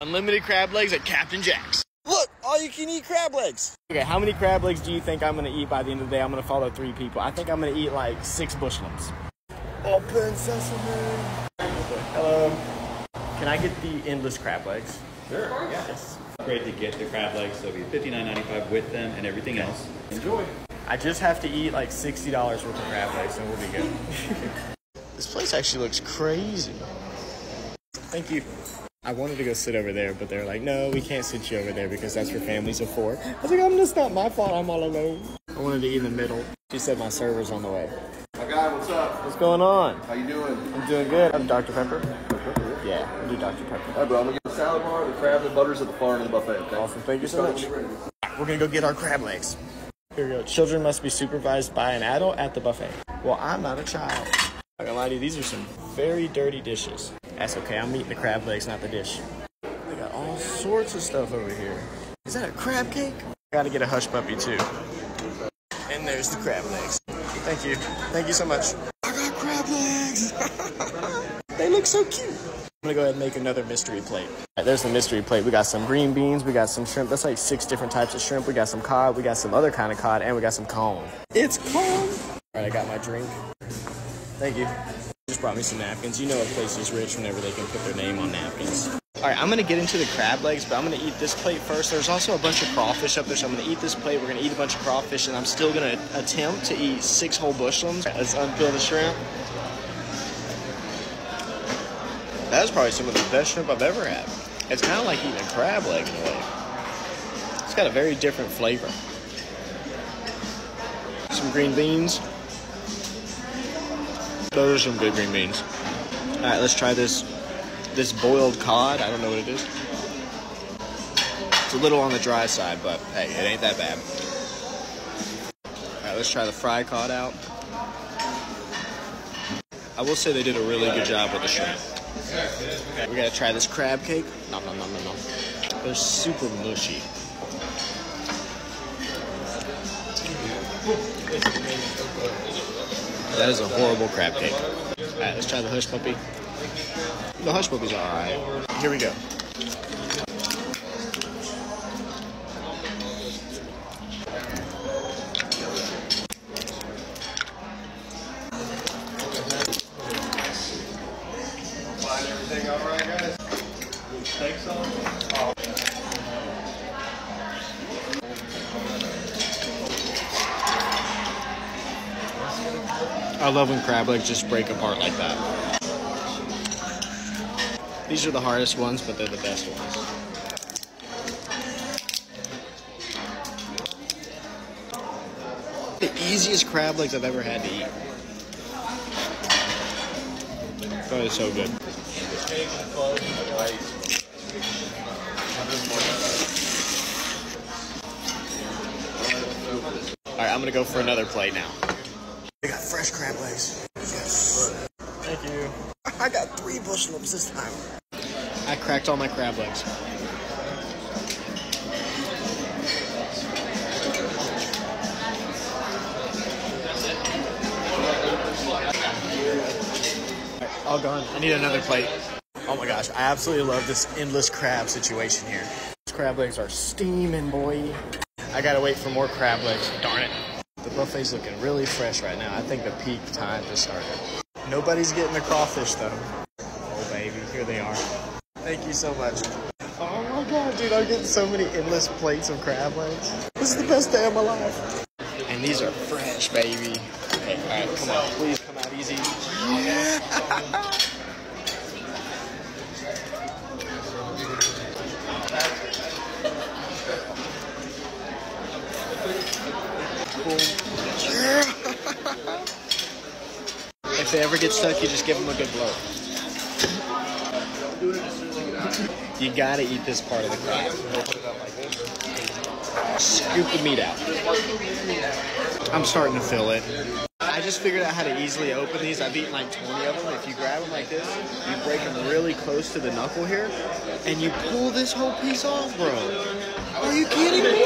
Unlimited crab legs at Captain Jack's. Look, all you can eat crab legs. Okay, how many crab legs do you think I'm gonna eat by the end of the day? I'm gonna follow three people. I think I'm gonna eat like six Bushlims. Open sesame. Hello. Can I get the endless crab legs? Sure. Yes. Great to get the crab legs. So it'll be $59.95 with them and everything else. Enjoy. I just have to eat like $60 worth of crab legs and we'll be good. this place actually looks crazy. Thank you. I wanted to go sit over there, but they're like, no, we can't sit you over there because that's for families of four. I was like, I'm just not my fault. I'm all alone. I wanted to eat in the middle. She said my server's on the way. My guy, what's up? What's going on? How you doing? I'm doing good. I'm Dr. Pepper. Yeah, I do Dr. Pepper. Hi, bro. I'm gonna get a salad bar, the crab the butters at the far end of the buffet. Okay? Awesome. Thank you so much. We're gonna go get our crab legs. Here we go. Children must be supervised by an adult at the buffet. Well, I'm not a child. I'm gonna lie to you, these are some very dirty dishes. That's okay. I'm eating the crab legs, not the dish. They got all sorts of stuff over here. Is that a crab cake? I gotta get a hush puppy too. And there's the crab legs. Thank you. Thank you so much. I got crab legs. they look so cute. I'm gonna go ahead and make another mystery plate. There's the mystery plate. We got some green beans, we got some shrimp. That's like six different types of shrimp. We got some cod, we got some other kind of cod, and we got some cone. It's cone. All right, I got my drink. Thank you. Just brought me some napkins. You know a place is rich whenever they can put their name on napkins. All right, I'm gonna get into the crab legs, but I'm gonna eat this plate first. There's also a bunch of crawfish up there, so I'm gonna eat this plate. We're gonna eat a bunch of crawfish, and I'm still gonna attempt to eat six whole bushlims. Let's unpeel the shrimp. That was probably some of the best shrimp I've ever had. It's kind of like eating a crab leg in a way. It's got a very different flavor. Some green beans. Those are some good green beans. All right, let's try this this boiled cod. I don't know what it is. It's a little on the dry side, but hey, it ain't that bad. All right, let's try the fried cod out. I will say they did a really good job with the shrimp. We gotta try this crab cake. Nom nom nom nom nom. They're super mushy. That is a horrible crab cake. Alright, let's try the hush puppy. The hush puppy's alright. Here we go. I love when crab legs just break apart like that. These are the hardest ones, but they're the best ones. The easiest crab legs I've ever had to eat. That is so good. All right, I'm gonna go for another plate now. I got fresh crab legs. Yes. Thank you. I got three bushlims this time. I cracked all my crab legs. All gone. I need another plate. Oh my gosh, I absolutely love this endless crab situation here. These crab legs are steaming, boy. I gotta wait for more crab legs. Darn it. The buffet's looking really fresh right now. I think the peak time just started. Nobody's getting the crawfish though. Oh baby, here they are. Thank you so much. Oh my god, dude, I'm getting so many endless plates of crab legs. This is the best day of my life. And these are fresh, baby. Okay, alright, come on. Please come out easy. Yeah. If they ever get stuck, you just give them a good blow. You gotta eat this part of the crab. Scoop the meat out. I'm starting to feel it. I just figured out how to easily open these. I've eaten like 20 of them. If you grab them like this, you break them really close to the knuckle here, and you pull this whole piece off, bro. Are you kidding me?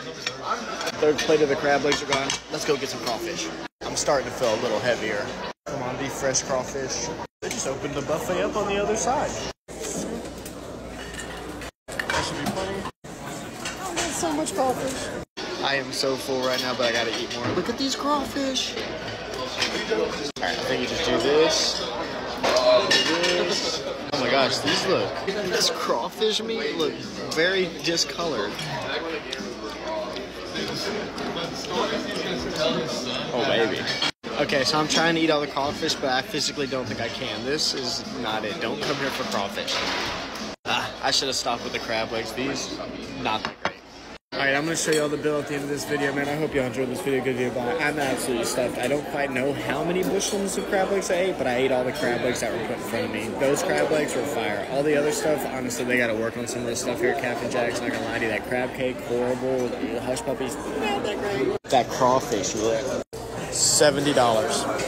Third plate of the crab legs are gone. Let's go get some crawfish. I'm starting to feel a little heavier. Come on, be fresh crawfish. They're just opened the buffet up on the other side. That should be funny. Oh, that's so much crawfish. I am so full right now, but I gotta eat more. Look at these crawfish. Alright, I think you just do this. This. Oh my gosh, these look. This crawfish meat looks very discolored. Oh baby. Okay, so I'm trying to eat all the crawfish, but I physically don't think I can. This is not it. Don't come here for crawfish. Ah, I should have stopped with the crab legs. These, not that great. Alright, I'm going to show you all the bill at the end of this video, man. I hope y'all enjoyed this video. Good video, bye. I'm absolutely stuffed. I don't quite know how many bushels of crab legs I ate, but I ate all the crab legs that were put in front of me. Those crab legs were fire. All the other stuff, honestly, they got to work on some of this stuff here at Captain Jack's. Not going to lie to you, that crab cake, horrible. The hush puppies, not that great. That crawfish, look. $70.